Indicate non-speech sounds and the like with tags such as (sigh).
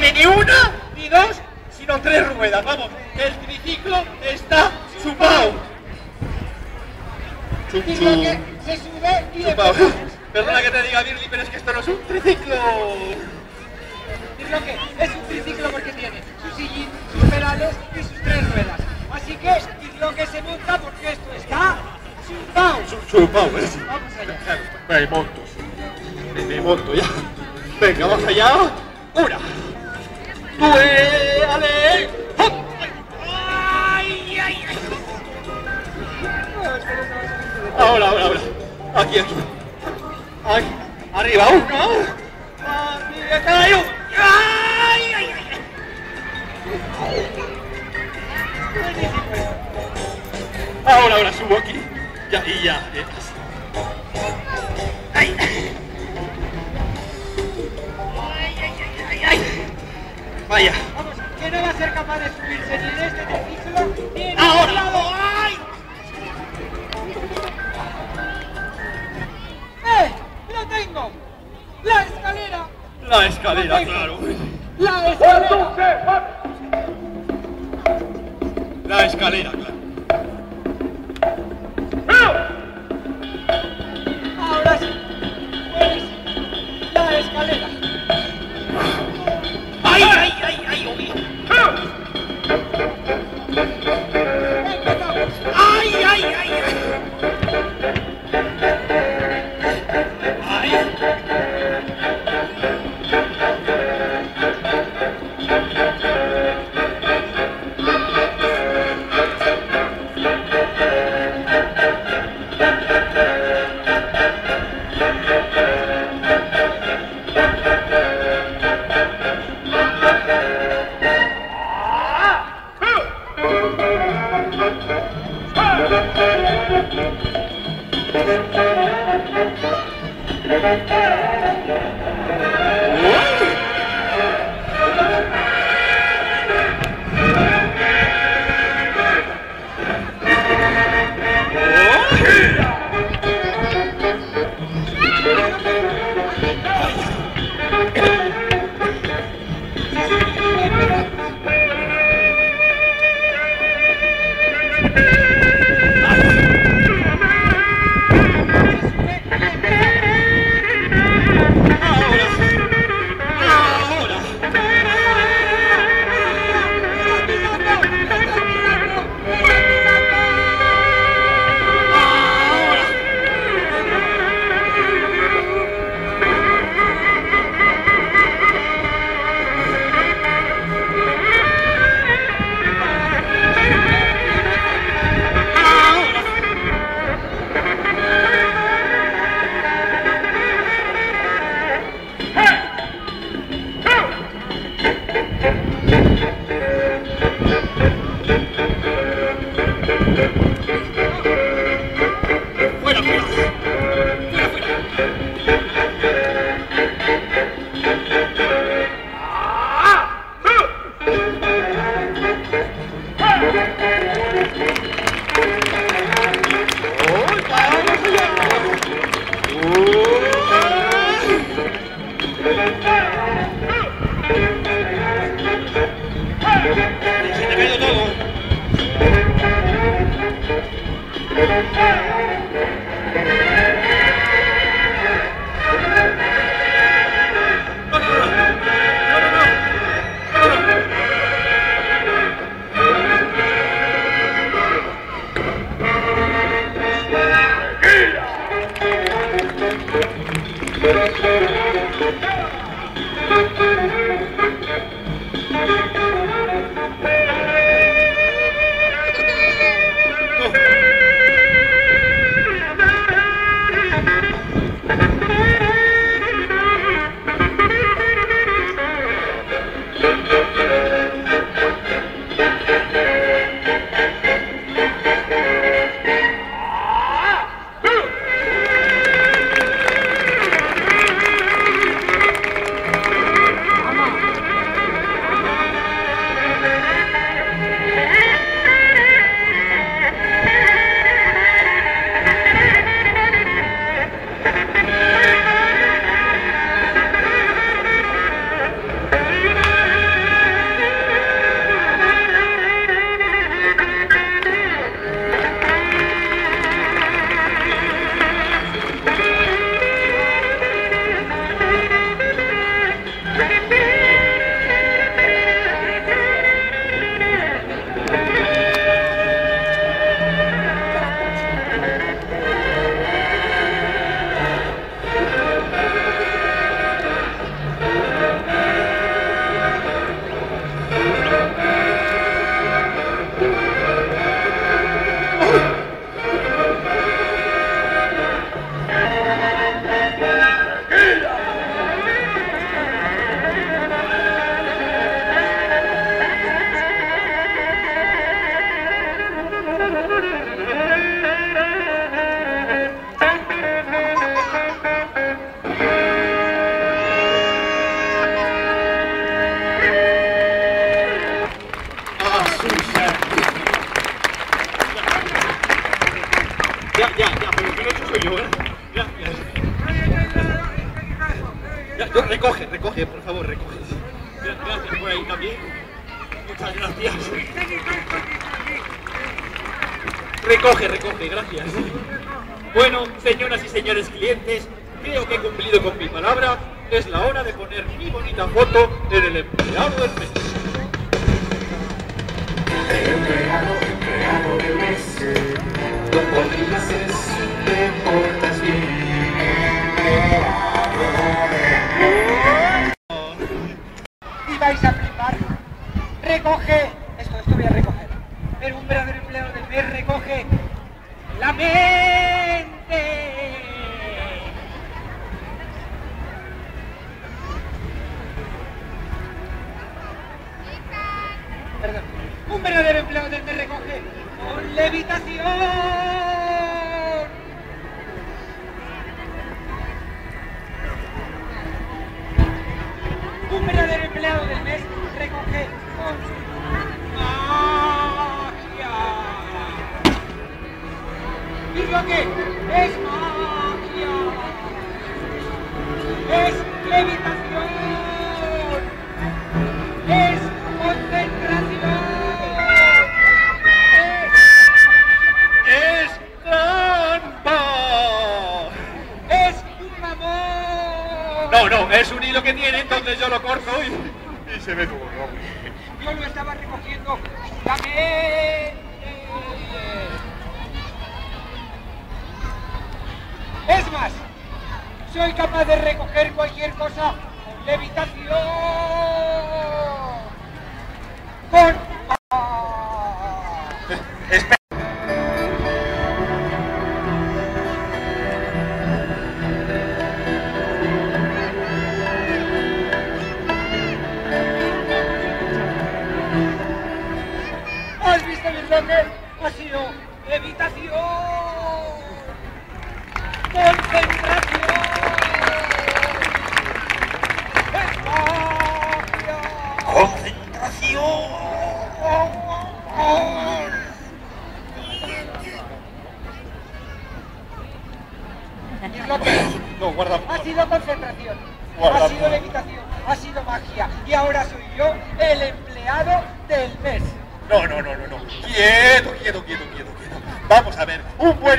tiene ni una, ni dos, sino tres ruedas. Vamos, el triciclo está chupado. Chup, chup. se sube y después- (laughs) Perdona que te diga, Birli, pero es que esto no es un triciclo. Que es un triciclo porque tiene su sillín, sus pedales y sus tres ruedas. Así que es lo que se monta porque esto está chupao. Chupao, ¿eh? Vamos allá. Claro, me monto. Me monto ya. Venga, vamos allá. Una. ¡Hop! ¡Ay, ay! Ahora, ahora, ahora. Aquí, aquí. Ay, arriba, uno. Arriba, un. ¡Ay, ay, ay! Ahora, ahora subo aquí. Ya, y ya. ay, Vaya. Vamos, que no va a ser capaz de subirse ni en este triciclo ni en Ahora. otro lado. ¡Ay! ¡Eh! ¡Lo tengo! ¡La escalera! La escalera, claro. ¡La escalera! La escalera, claro. Ya, ya, ya, pero el que yo, ¿eh? Ya, ya. Ya, recoge, recoge, por favor, recoge. Gracias por ahí también. Muchas gracias. Recoge, recoge, gracias. Bueno, señoras y señores clientes, creo que he cumplido con mi palabra. Es la hora de poner mi bonita foto en el empleado del mes. El empleado, empleado del mes. Y vais a flipar. Recoge. Esto, esto voy a recoger. Pero un verdadero empleado del mes recoge la mente. Perdón. Un verdadero empleado del mes recoge con levitación. Empleado del mes con magia. ¿Y que es magia? Es. Yo lo estaba recogiendo la mente. Es más, soy capaz de recoger cualquier cosa con levitación. Ha sido levitación. Concentración. Bloque. No, guarda. Ha sido concentración, Guarda ha sido levitación, ha sido magia y ahora soy yo el empleado del mes. No, no, no, no, no. Quieto, quieto, quieto, quieto, quieto. Vamos a ver, un buen